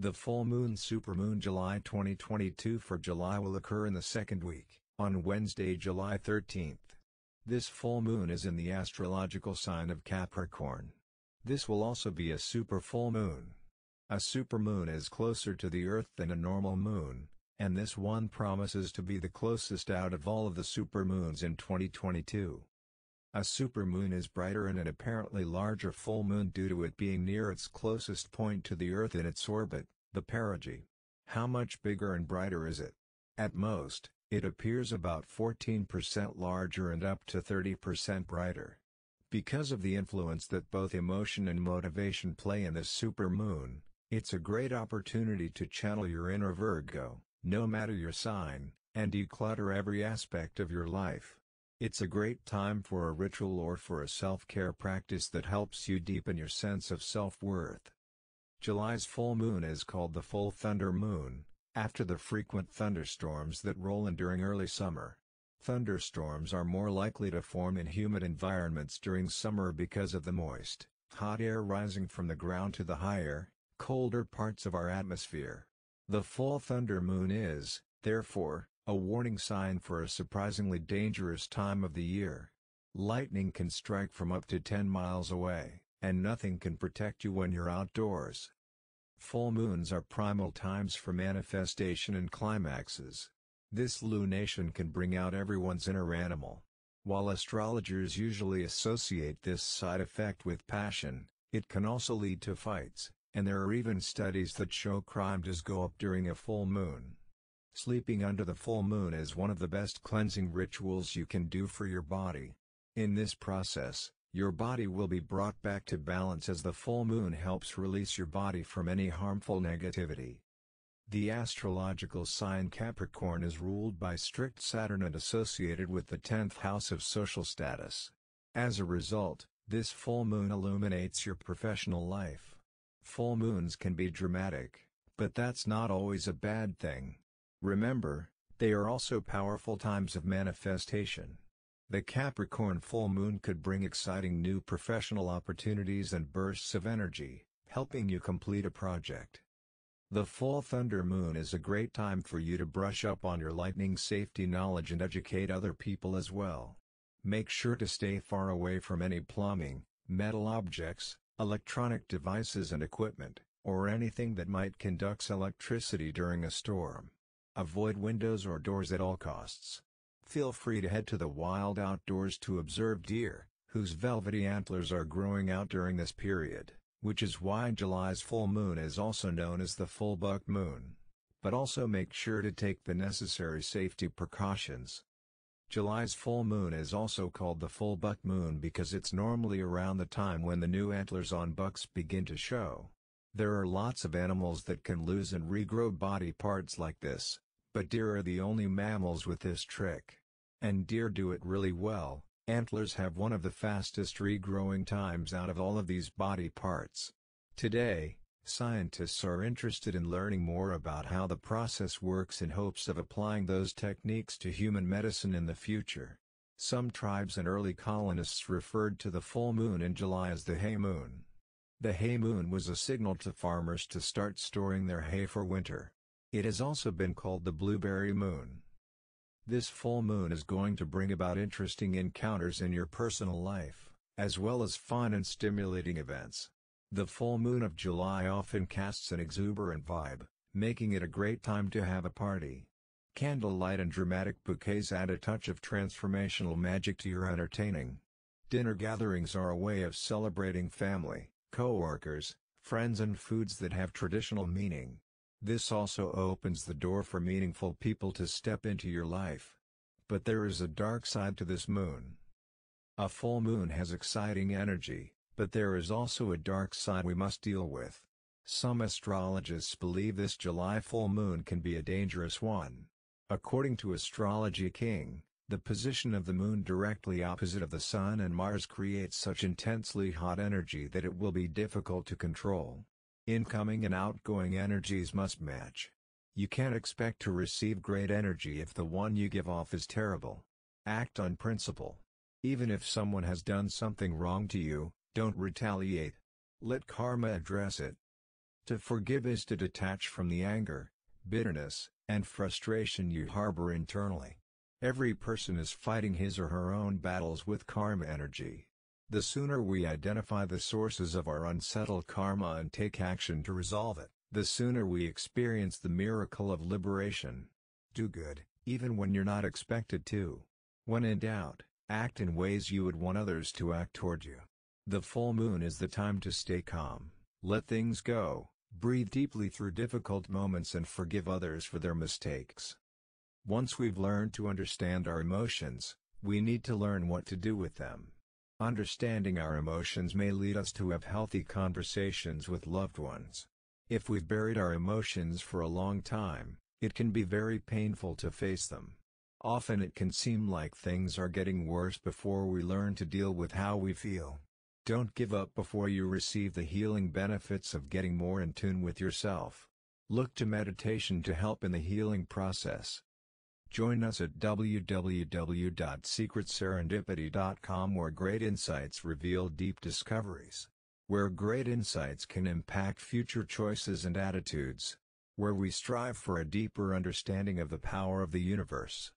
The full moon supermoon July 2022 for July will occur in the second week, on Wednesday July 13th. This full moon is in the astrological sign of Capricorn. This will also be a super full moon. A supermoon is closer to the Earth than a normal moon, and this one promises to be the closest out of all of the supermoons in 2022. A supermoon is brighter and an apparently larger full moon due to it being near its closest point to the Earth in its orbit, the perigee. How much bigger and brighter is it? At most, it appears about 14% larger and up to 30% brighter. Because of the influence that both emotion and motivation play in this supermoon, it's a great opportunity to channel your inner Virgo, no matter your sign, and declutter every aspect of your life. It's a great time for a ritual or for a self-care practice that helps you deepen your sense of self-worth. July's full moon is called the full thunder moon, after the frequent thunderstorms that roll in during early summer. Thunderstorms are more likely to form in humid environments during summer because of the moist, hot air rising from the ground to the higher, colder parts of our atmosphere. The full thunder moon is, therefore, a warning sign for a surprisingly dangerous time of the year. Lightning can strike from up to 10 miles away, and nothing can protect you when you're outdoors. Full moons are primal times for manifestation and climaxes. This lunation can bring out everyone's inner animal. While astrologers usually associate this side effect with passion, it can also lead to fights, and there are even studies that show crime does go up during a full moon. Sleeping under the full moon is one of the best cleansing rituals you can do for your body. In this process, your body will be brought back to balance as the full moon helps release your body from any harmful negativity. The astrological sign Capricorn is ruled by strict Saturn and associated with the 10th house of social status. As a result, this full moon illuminates your professional life. Full moons can be dramatic, but that's not always a bad thing. Remember, they are also powerful times of manifestation. The Capricorn full moon could bring exciting new professional opportunities and bursts of energy, helping you complete a project. The full thunder moon is a great time for you to brush up on your lightning safety knowledge and educate other people as well. Make sure to stay far away from any plumbing, metal objects, electronic devices and equipment, or anything that might conduct electricity during a storm. Avoid windows or doors at all costs. Feel free to head to the wild outdoors to observe deer, whose velvety antlers are growing out during this period, which is why July's full moon is also known as the full buck moon. But also make sure to take the necessary safety precautions. July's full moon is also called the full buck moon because it's normally around the time when the new antlers on bucks begin to show. There are lots of animals that can lose and regrow body parts like this, but deer are the only mammals with this trick. And deer do it really well, antlers have one of the fastest regrowing times out of all of these body parts. Today, scientists are interested in learning more about how the process works in hopes of applying those techniques to human medicine in the future. Some tribes and early colonists referred to the full moon in July as the hay moon. The hay moon was a signal to farmers to start storing their hay for winter. It has also been called the blueberry moon. This full moon is going to bring about interesting encounters in your personal life, as well as fun and stimulating events. The full moon of July often casts an exuberant vibe, making it a great time to have a party. Candlelight and dramatic bouquets add a touch of transformational magic to your entertaining. Dinner gatherings are a way of celebrating family, co-workers, friends and foods that have traditional meaning. This also opens the door for meaningful people to step into your life. But there is a dark side to this moon. A full moon has exciting energy, but there is also a dark side we must deal with. Some astrologists believe this July full moon can be a dangerous one. According to Astrology King, the position of the moon directly opposite of the Sun and Mars creates such intensely hot energy that it will be difficult to control. Incoming and outgoing energies must match. You can't expect to receive great energy if the one you give off is terrible. Act on principle. Even if someone has done something wrong to you, don't retaliate. Let karma address it. To forgive is to detach from the anger, bitterness, and frustration you harbor internally. Every person is fighting his or her own battles with karma energy. The sooner we identify the sources of our unsettled karma and take action to resolve it, the sooner we experience the miracle of liberation. Do good, even when you're not expected to. When in doubt, act in ways you would want others to act toward you. The full moon is the time to stay calm, let things go, breathe deeply through difficult moments and forgive others for their mistakes. Once we've learned to understand our emotions, we need to learn what to do with them. Understanding our emotions may lead us to have healthy conversations with loved ones. If we've buried our emotions for a long time, it can be very painful to face them. Often it can seem like things are getting worse before we learn to deal with how we feel. Don't give up before you receive the healing benefits of getting more in tune with yourself. Look to meditation to help in the healing process. Join us at www.secretserendipity.com where great insights reveal deep discoveries. Where great insights can impact future choices and attitudes. Where we strive for a deeper understanding of the power of the universe.